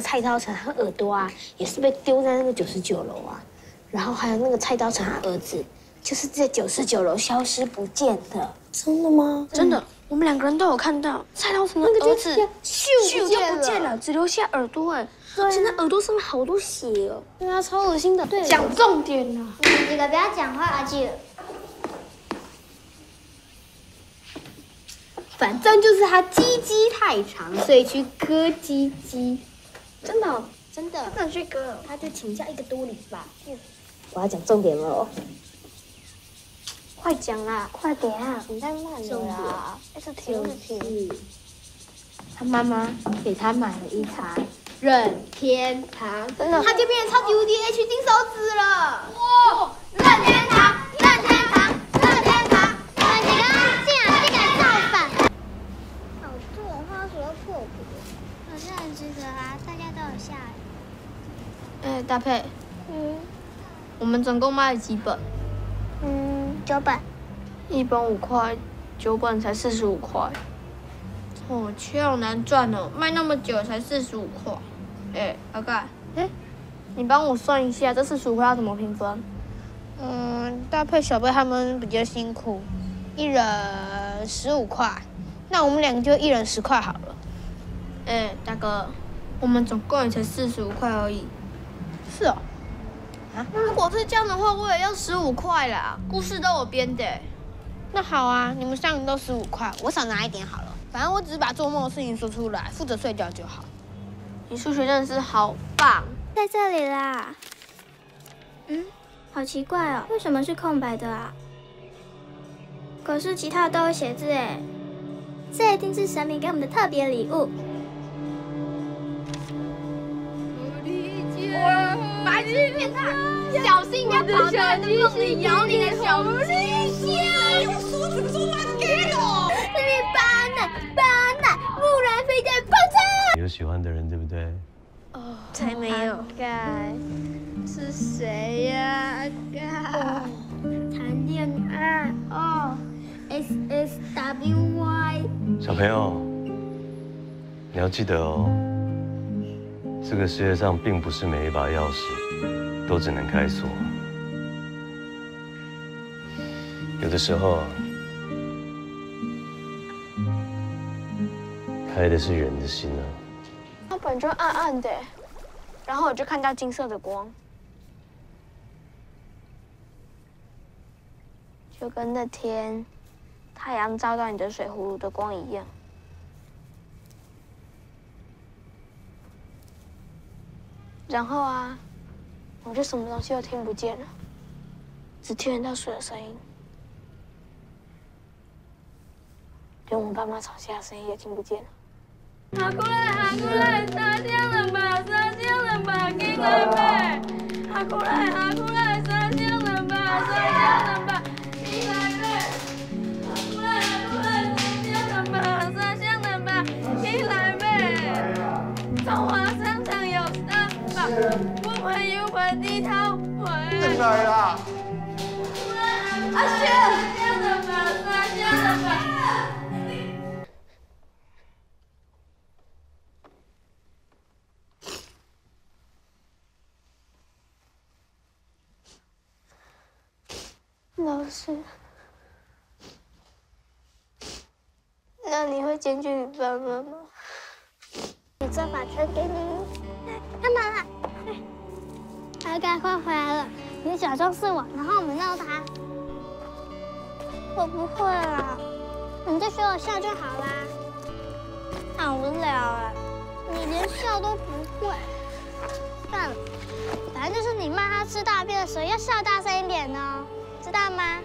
对呀，之前啊那个蔡刀成他耳朵啊也是被丢在那个九十九楼啊，然后还有那个蔡刀成他儿子就是在九十九楼消失不见的。真的吗？真的，我们两个人都有看到蔡刀成的儿子咻咻就不见了，只留下耳朵哎，而且那耳朵上面好多血哦。对啊，超恶心的。对，讲重点啊！你们几个不要讲话，阿记。反正就是他鸡鸡太长，所以去割鸡鸡。真的哦，真的。他想去割，他就请假一个多礼拜。我要讲重点了，快讲啦！快点啊！你太慢了啦！一直停，一直停。他妈妈给他买了一台任天堂，真的，他就变成超级无敌 H 金手指了。哇！任天堂，任天堂，任天堂！你们几个竟然竟敢造反！好做花鼠要破骨，好像很值得啊！大家都有下来。哎，搭配，嗯我们总共卖了几本？嗯，九本。一本五块，九本才四十五块。哦，却好难赚哦，卖那么久才四十五块。哎，阿盖，哎，你帮我算一下，这四十五块要怎么平分？嗯，搭配、小贝他们比较辛苦，一人十五块，那我们两个就一人十块好了。哎，大哥，我们总共也才四十五块而已。是哦，如果是这样的话，我也要十五块啦。故事都我编的。那好啊，你们三个都十五块，我少拿一点好了。反正我只是把做梦的事情说出来，负责睡觉就好。你数学真的是好棒。在这里啦。嗯，好奇怪哦，为什么是空白的啊？可是其他的都有写字哎，这一定是神明给我们的特别礼物。小心要跑到洞里咬你的小鸡虾！用梳子说妈给我！那边巴奶巴奶，木兰飞在爆炸。有喜欢的人，对不对？哦，才没有。盖是谁呀？阿盖，谈恋爱哦，S S W Y。小朋友，你要记得哦，这个世界上并不是每一把钥匙都只能开锁，有的时候，开的是人的心啊。它本就暗暗的，然后我就看到金色的光，就跟那天太阳照到你的水葫芦的光一样。然后啊，我就什么东西都听不见了，只听得到水的声音，连我爸妈吵架的声音也听不见了。喊过来，喊过来，大家不买有买地摊买。进来啦！阿轩，杀香了吧，杀香了吧。老师，那你会检举你爸妈吗？你这把车给你，干嘛啦？阿盖快回来了，你假装是我，然后我们闹他。我不会了，你就学我笑就好啦。好无聊啊，你连笑都不会。算了，反正就是你骂他吃大便的时候要笑大声一点哦，知道吗？